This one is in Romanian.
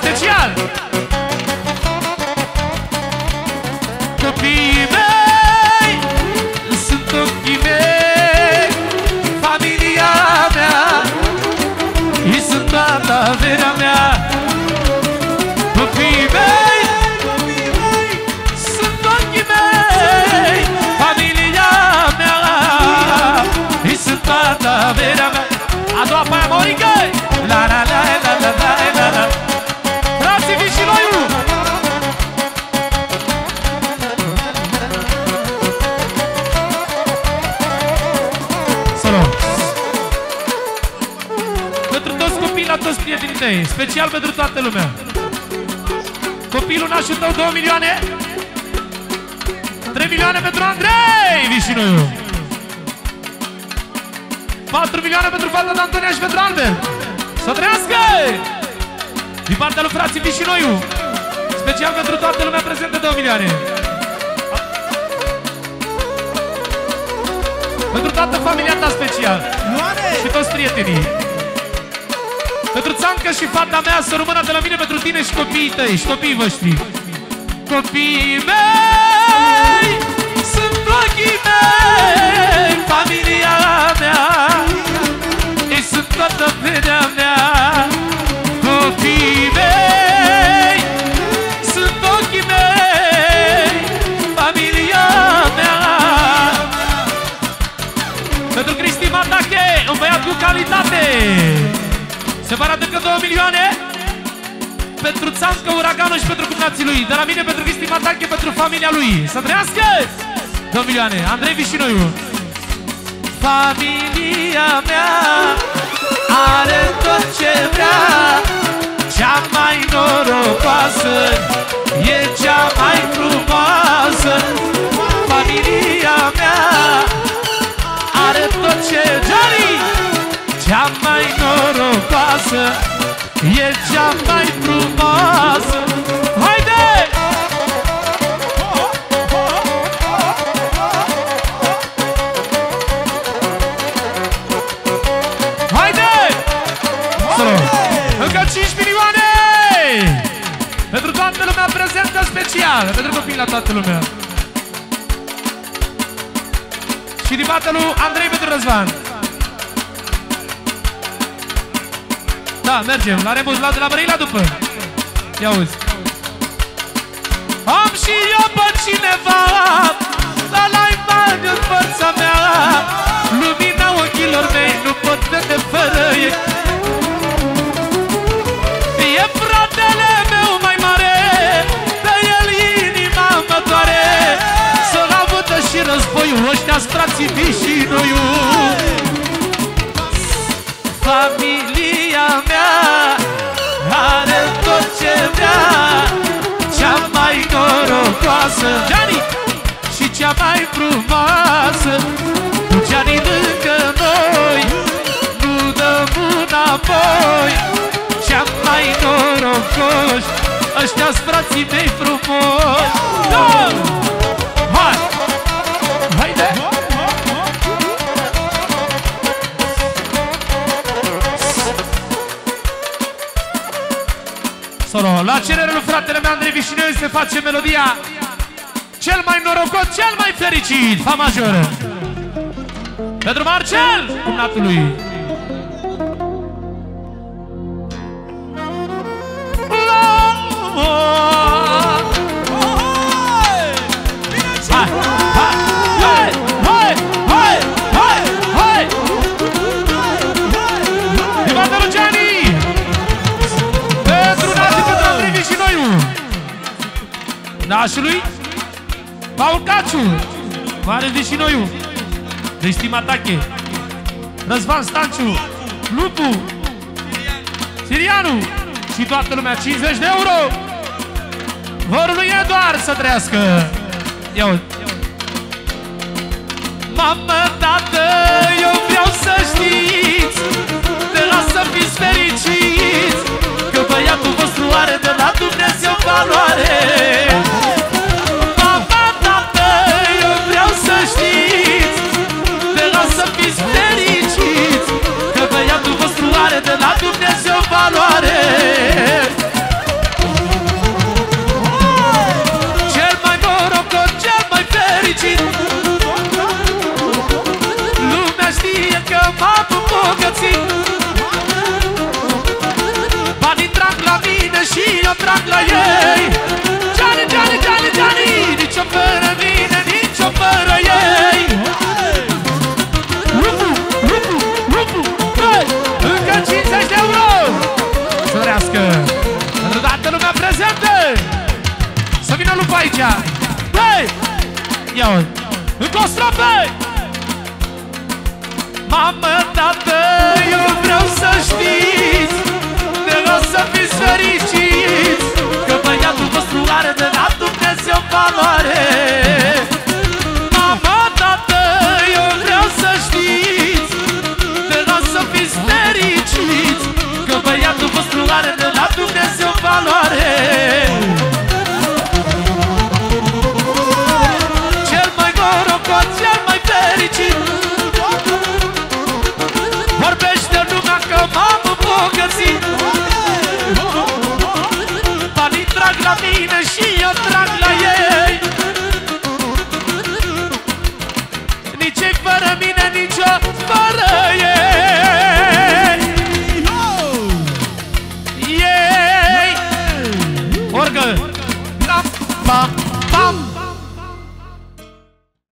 special. Copiii mei Sunt ochii mei Familia mea Ei sunt toată averea mea. Copiii mei Sunt ochii mei Familia mea. Ei sunt toată averea mea. A doua pe aia, Maurică La la la la la la la la toți copiii, la toți prietenii tăi Special pentru toată lumea. Copilul nașul tău 2 milioane. 3 milioane pentru Andrei Vișinoiu 4 milioane pentru fata de Antonia și pentru Albert. Să trăiască! Din partea lui frații Vișinoiu Special pentru toată lumea prezentă 2 milioane. Pentru toată familia ta special. Și toți prietenii Pentru țancă și fata mea Să rămână de la mine pentru tine și copiii tăi Și copiii voștri. Copiii mei Sunt ochii mei Familia mea. Ei sunt toată vederea mea 2 milioane Pentru Țancă, Uraganul și pentru cumnații lui. De la mine pentru Cristi Matache, pentru familia lui. Să trăiască! 2 milioane, Andrei Vișinoiu. Familia mea Are tot ce vrea. Cea mai norocoasă E cea mai frumoasă. Familia mea are tot ce Johnny Cea mai norocoasă E cea mai frumoasă Haide! Haide! Solo! Încă 5 milioane! Pentru toată lumea prezentă special Pentru copii la toată lumea și din partea lui Andrei pentru Răzvan. Da, mergem. La rebus la de la Brăila după. Ia uzi. Am și eu pe cineva La live în fața mea Lumina ochilor mei Nu pot vede fără ei E fratele meu mai mare De el inima mă doare Să laută și războiul Ăștia-s frații Vișinoiu Familia norocoasă Gianni Și cea mai frumoasă Cu Gianni lângă noi Nu dăm înapoi Cea mai norocoși Ăștia-s frații mei frumoși Da! Hai! Haide! Soro, la cererea lui fratele meu Andrei Vișineu se face melodia Cel mai norocos, cel mai fericit Fa majoră Pentru Marcel, cumnatul lui Hai, hai, hai, hai, hai, hai, hai! Viva Luciani! Pentru nașul pentru Andrei Vișinoiu Nașului Paul Caciu Mare Vișinoiu Deci Tim Atache Răzvan Stanciu. Lupu. Sirianu. Și toată lumea 50 de euro. Vorul lui Eduard să trăiască. Ia uite. Mamă, tată, eu vreau să știți De la să fiți fericiți Că băiatul vostru are de la Dumnezeu valoare băieții Banii trag la mine și eu trag la ei Gianni, Gianni, Gianni, Gianni Nici-o fără mine, nici-o fără ei Rupu, rupu, rupu, hai! Încă 50 de euro! Sărească! Toată lumea prezentă! Să vină lupa aici! Hei! Ia-o! Încă o strofă! Mamă, tată, eu vreau să știți De o să fiți fericiți Că băiatul vostru are de la Dumnezeu valoare. Mamă, tată, eu vreau să știți De o să fiți fericiți Că băiatul vostru are de la Dumnezeu valoare.